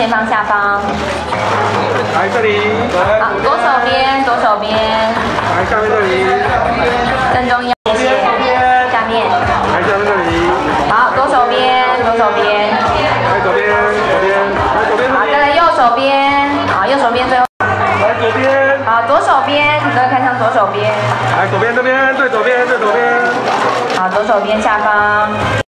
前方下方。来这里。好，左手边，左手边。来下面这里。正中央。谢谢。下面。来下面这里。好，左手边，左手边。来左边，左边。来左边。好，再来右手边。好，右手边最后。来左边。好，左手边，你再看向左手边。来左边这边，最左边，最左边。好，左手边下方。